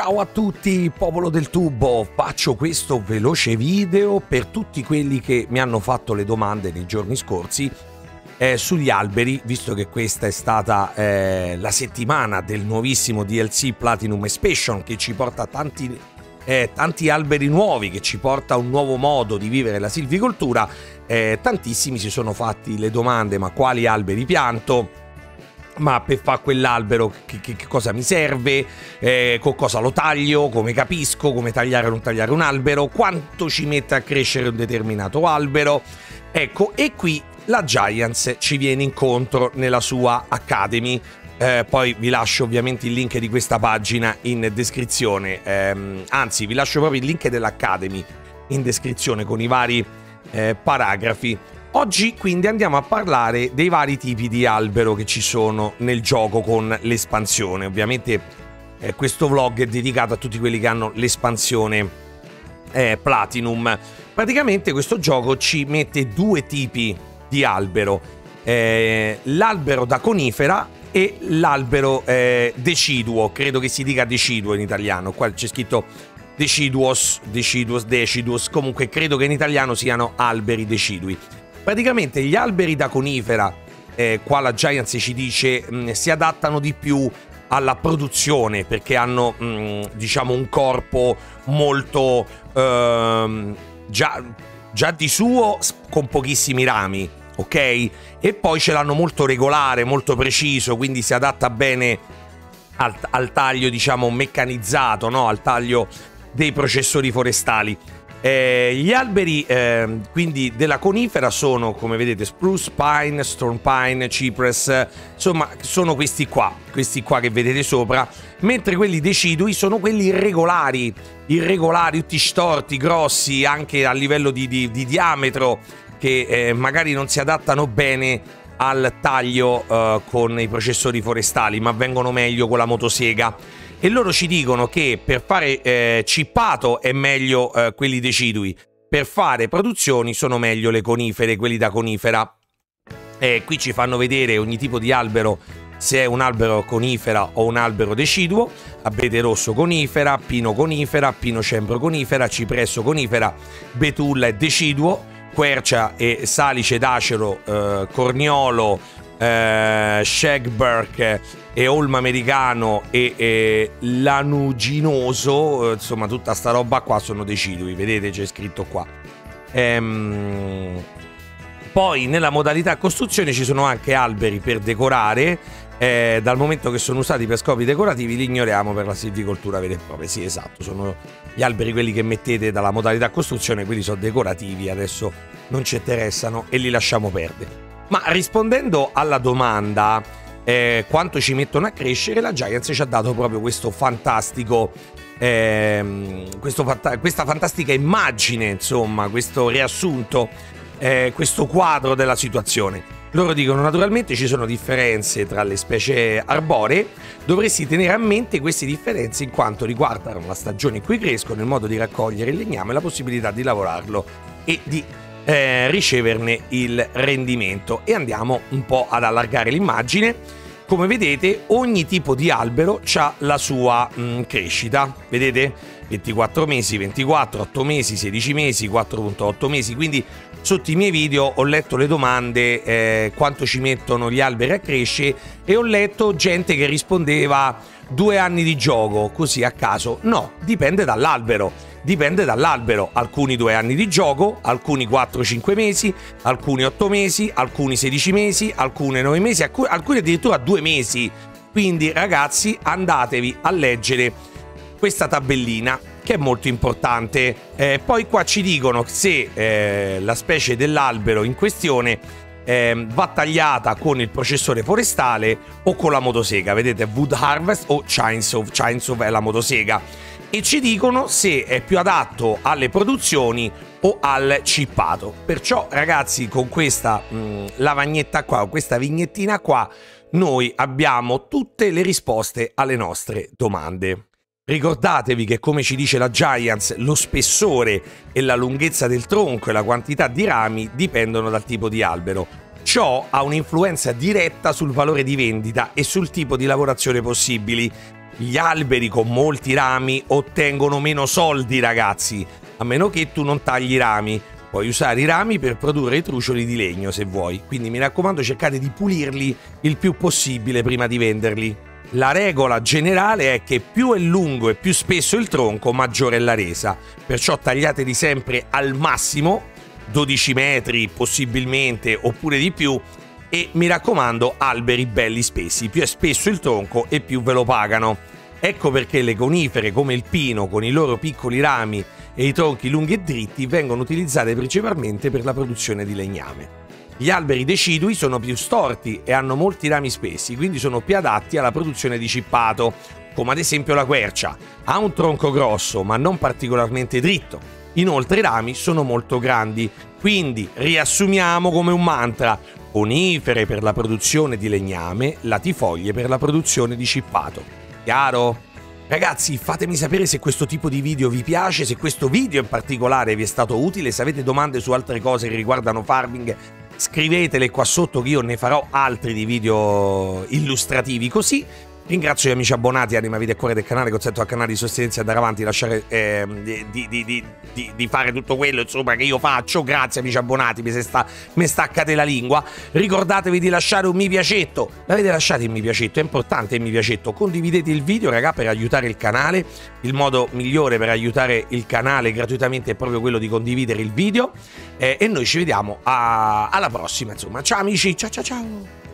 Ciao a tutti, popolo del tubo, faccio questo veloce video per tutti quelli che mi hanno fatto le domande nei giorni scorsi eh, sugli alberi, visto che questa è stata eh, la settimana del nuovissimo DLC Platinum Expansion che ci porta tanti, eh, tanti alberi nuovi, che ci porta un nuovo modo di vivere la silvicoltura, eh, tantissimi si sono fatti le domande ma quali alberi pianto? Ma per fare quell'albero che, che, che, cosa mi serve, eh, con cosa lo taglio, come capisco, come tagliare o non tagliare un albero, quanto ci mette a crescere un determinato albero. Ecco, e qui la Giants ci viene incontro nella sua Academy. Eh, poi vi lascio ovviamente il link di questa pagina in descrizione, eh, anzi vi lascio proprio il link dell'Academy in descrizione con i vari eh, paragrafi Oggi quindi andiamo a parlare dei vari tipi di albero che ci sono nel gioco con l'espansione. Ovviamente eh, questo vlog è dedicato a tutti quelli che hanno l'espansione eh, Platinum. Praticamente questo gioco ci mette due tipi di albero. Eh, l'albero da conifera e l'albero eh, deciduo, credo che si dica deciduo in italiano. Qua c'è scritto deciduos, deciduos, deciduos. Comunque credo che in italiano siano alberi decidui. Praticamente gli alberi da conifera, eh, qua la Giants ci dice, mh, mm, si adattano di più alla produzione perché hanno mh, mm, diciamo un corpo molto ehm, già, già di suo con pochissimi rami ok e poi ce l'hanno molto regolare molto preciso quindi si adatta bene al, al taglio diciamo meccanizzato no? al taglio dei processori forestali eh, gli alberi eh, quindi della conifera sono come vedete spruce, pine, storm pine, cypress, insomma sono questi qua, questi qua che vedete sopra, mentre quelli decidui sono quelli irregolari, irregolari, tutti storti, grossi, anche a livello di, di, di diametro, che eh, magari non si adattano bene al taglio eh, con i processori forestali, ma vengono meglio con la motosega e loro ci dicono che per fare eh, cippato è meglio eh, quelli decidui, per fare produzioni sono meglio le conifere, quelli da conifera. E qui ci fanno vedere ogni tipo di albero, se è un albero conifera o un albero deciduo, abete rosso conifera, pino conifera, pino cembro conifera, cipresso conifera, betulla e deciduo, quercia e salice d'acero, eh, corniolo, eh, shagbark e olmo americano e, e lanuginoso, eh, insomma tutta sta roba qua sono decidui, vedete c'è scritto qua. Ehm, poi nella modalità costruzione ci sono anche alberi per decorare, eh, dal momento che sono usati per scopi decorativi li ignoriamo per la silvicoltura vera e propria. Sì, esatto, sono gli alberi quelli che mettete dalla modalità costruzione, quelli sono decorativi, adesso non ci interessano e li lasciamo perdere. Ma rispondendo alla domanda eh, quanto ci mettono a crescere, la Giants ci ha dato proprio questo fantastico eh, questo questa fantastica immagine, insomma, questo riassunto, eh, questo quadro della situazione. Loro dicono naturalmente ci sono differenze tra le specie arboree, dovresti tenere a mente queste differenze in quanto riguardano la stagione in cui crescono, il modo di raccogliere il legname la possibilità di lavorarlo e di eh, riceverne il rendimento. E andiamo un po' ad allargare l'immagine. Come vedete ogni tipo di albero ha la sua mh, mm, crescita, vedete? 24 mesi, 24, 8 mesi, 16 mesi, 4.8 mesi, quindi sotto i miei video ho letto le domande eh, quanto ci mettono gli alberi a crescere e ho letto gente che rispondeva due anni di gioco, così a caso. No, dipende dall'albero dipende dall'albero, alcuni due anni di gioco, alcuni 4-5 mesi, alcuni 8 mesi, alcuni 16 mesi, alcuni 9 mesi, alcuni addirittura 2 mesi. Quindi ragazzi andatevi a leggere questa tabellina che è molto importante. Eh, poi qua ci dicono se eh, la specie dell'albero in questione eh, va tagliata con il processore forestale o con la motosega. Vedete, Wood Harvest o Chainsaw. Chainsaw è la motosega e ci dicono se è più adatto alle produzioni o al cippato. Perciò ragazzi con questa mh, mm, lavagnetta qua, questa vignettina qua, noi abbiamo tutte le risposte alle nostre domande. Ricordatevi che come ci dice la Giants, lo spessore e la lunghezza del tronco e la quantità di rami dipendono dal tipo di albero. Ciò ha un'influenza diretta sul valore di vendita e sul tipo di lavorazione possibili, Gli alberi con molti rami ottengono meno soldi, ragazzi, a meno che tu non tagli i rami. Puoi usare i rami per produrre i trucioli di legno se vuoi, quindi mi raccomando cercate di pulirli il più possibile prima di venderli. La regola generale è che più è lungo e più spesso il tronco, maggiore è la resa, perciò tagliateli sempre al massimo 12 metri possibilmente oppure di più e mi raccomando alberi belli spessi, più è spesso il tronco e più ve lo pagano. Ecco perché le conifere come il pino con i loro piccoli rami e i tronchi lunghi e dritti vengono utilizzate principalmente per la produzione di legname. Gli alberi decidui sono più storti e hanno molti rami spessi, quindi sono più adatti alla produzione di cippato, come ad esempio la quercia. Ha un tronco grosso ma non particolarmente dritto. Inoltre i rami sono molto grandi, quindi riassumiamo come un mantra, conifere per la produzione di legname, latifoglie per la produzione di cippato. Chiaro? Ragazzi, fatemi sapere se questo tipo di video vi piace, se questo video in particolare vi è stato utile, se avete domande su altre cose che riguardano farming, scrivetele qua sotto che io ne farò altri di video illustrativi così Ringrazio gli amici abbonati Anima Vita e Cuore del canale, consento al canale di sostenenza e andare avanti, lasciare eh, di, di, di, di, fare tutto quello insomma che io faccio. Grazie amici abbonati, mi, sta, mi staccate la lingua. Ricordatevi di lasciare un mi piacetto. L'avete lasciato il mi piacetto, è importante il mi piacetto. Condividete il video, raga, per aiutare il canale. Il modo migliore per aiutare il canale gratuitamente è proprio quello di condividere il video. Eh, e noi ci vediamo a, alla prossima, insomma. Ciao amici, ciao ciao ciao.